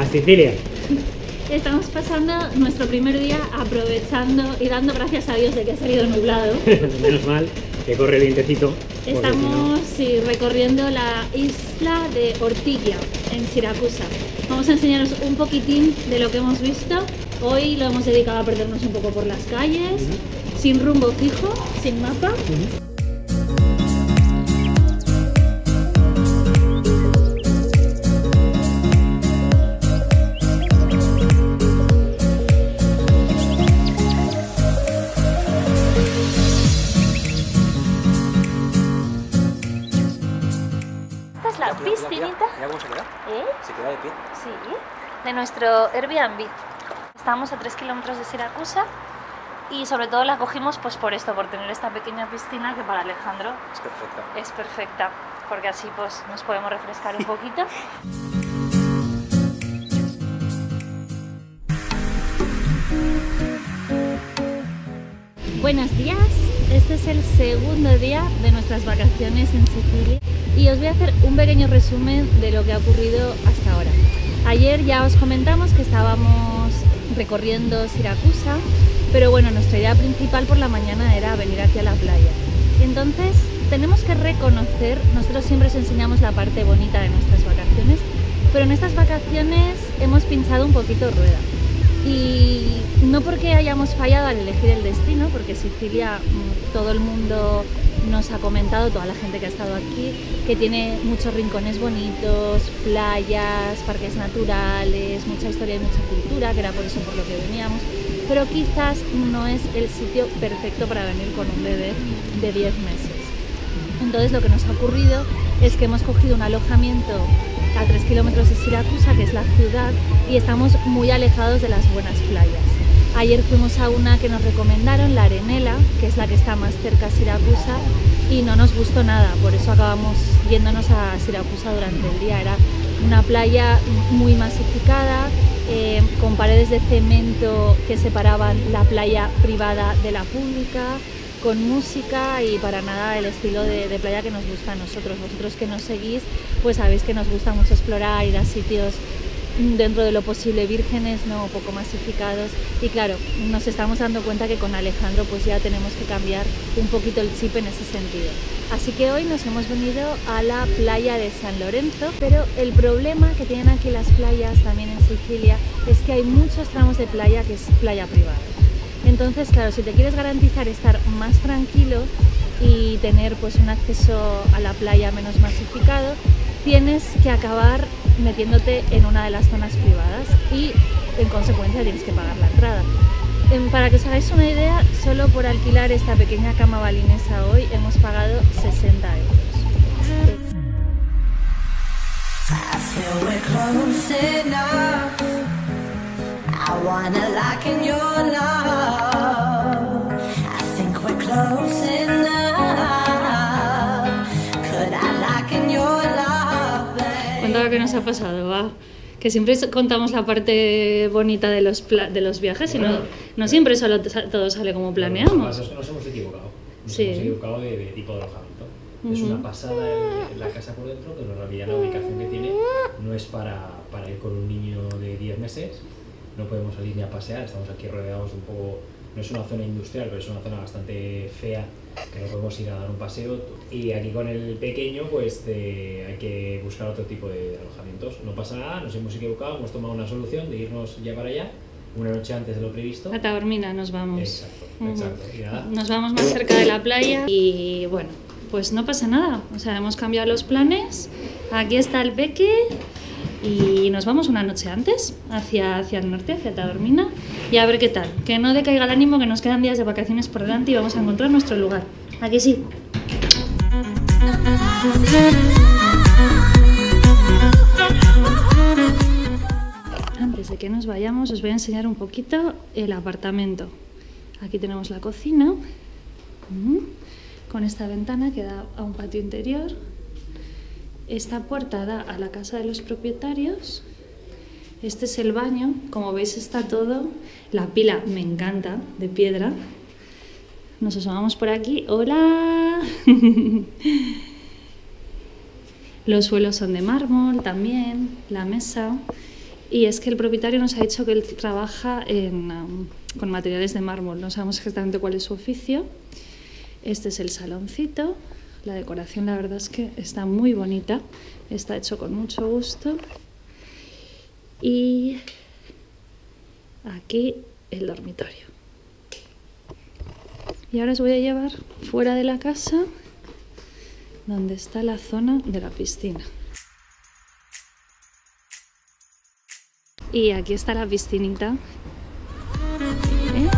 a Sicilia. Estamos pasando nuestro primer día aprovechando y dando gracias a Dios de que ha salido nublado. Menos mal que corre el vientecito. si no- Estamos sí, recorriendo la isla de Ortigia, en Siracusa. Vamos a enseñaros un poquitín de lo que hemos visto. Hoy lo hemos dedicado a perdernos un poco por las calles, sin rumbo fijo, sin mapa. Mira cómo se queda. ¿Eh? Se queda de pie. Sí, de nuestro Airbnb. Estamos a 3 kilómetros de Siracusa y sobre todo la cogimos pues por esto, por tener esta pequeña piscina que para Alejandro Es perfecta. es perfecta, porque así pues nos podemos refrescar un poquito. Buenos días, este es el segundo día de nuestras vacaciones en Sicilia y os voy a hacer un pequeño resumen de lo que ha ocurrido hasta ahora. Ayer ya os comentamos que estábamos recorriendo Siracusa, pero bueno, nuestra idea principal por la mañana era venir aquí a la playa. Entonces tenemos que reconocer, nosotros siempre os enseñamos la parte bonita de nuestras vacaciones, pero en estas vacaciones hemos pinchado un poquito rueda. Y no porque hayamos fallado al elegir el destino, porque Sicilia mm, todo el mundo nos ha comentado, toda la gente que ha estado aquí, que tiene muchos rincones bonitos, playas, parques naturales, mucha historia y mucha cultura, que era por eso por lo que veníamos, pero quizás no es el sitio perfecto para venir con un bebé de 10 meses. Entonces lo que nos ha ocurrido es que hemos cogido un alojamiento a 3 kilómetros de Siracusa, que es la ciudad, y estamos muy alejados de las buenas playas. Ayer fuimos a una que nos recomendaron, la Arenela, que es la que está más cerca a Siracusa, y no nos gustó nada, por eso acabamos yéndonos a Siracusa durante el día. Era una playa muy masificada, eh, con paredes de cemento que separaban la playa privada de la pública, con música y para nada el estilo de, playa que nos gusta a nosotros. Vosotros que nos seguís, pues sabéis que nos gusta mucho explorar, ir a sitios mm, dentro de lo posible vírgenes, no poco masificados. Y claro, nos estamos dando cuenta que con Alejandro pues ya tenemos que cambiar un poquito el chip en ese sentido. Así que hoy nos hemos venido a la playa de San Lorenzo, pero el problema que tienen aquí las playas también en Sicilia es que hay muchos tramos de playa que es playa privada. Entonces, claro, si te quieres garantizar estar más tranquilo y tener pues un acceso a la playa menos masificado, tienes que acabar metiéndote en una de las zonas privadas y en consecuencia tienes que pagar la entrada. Para que os hagáis una idea, solo por alquilar esta pequeña cama balinesa hoy hemos pagado 60 euros. I wanna lock in your love. I think we're close enough. Could I lock in your love, babe? Cuenta lo que nos ha pasado, va. Que siempre contamos la parte bonita de los, pla- de los viajes y no, no siempre solo todo sale como Lo que planeamos. pasa es que nos hemos equivocado. Nos Sí. hemos equivocado de, de tipo de alojamiento. Es Ujú. una pasada en, en la casa por dentro, pero en realidad la ubicación que tiene no es para, para ir con un niño de 10 meses. No podemos salir ni a pasear, estamos aquí rodeados de un poco. No es una zona industrial, pero es una zona bastante fea que no podemos ir a dar un paseo. Y aquí con el pequeño, pues eh, hay que buscar otro tipo de alojamientos. No pasa nada, nos hemos equivocado, hemos tomado una solución de irnos ya para allá, una noche antes de lo previsto. A Taormina nos vamos. Exacto, Ujú. exacto. Y nada, Nos vamos más cerca de la playa y bueno, pues no pasa nada. O sea, hemos cambiado los planes. Aquí está el peque y nos vamos una noche antes hacia, hacia el norte, hacia Taormina y a ver qué tal. Que no decaiga el ánimo, que nos quedan días de vacaciones por delante y vamos a encontrar nuestro lugar. Aquí sí. Antes de que nos vayamos, os voy a enseñar un poquito el apartamento. Aquí tenemos la cocina, mm, con esta ventana que da a un patio interior. Esta puerta da a la casa de los propietarios. Este es el baño, como veis está todo. La pila me encanta, de piedra. Nos asomamos por aquí. ¡Hola! Los suelos son de mármol también, la mesa. Y es que el propietario nos ha dicho que él trabaja um, con materiales de mármol. No sabemos exactamente cuál es su oficio. Este es el saloncito. La decoración la verdad es que está muy bonita. Está hecho con mucho gusto. Y aquí el dormitorio. Y ahora os voy a llevar fuera de la casa donde está la zona de la piscina. Y aquí está la piscinita. ¿Eh?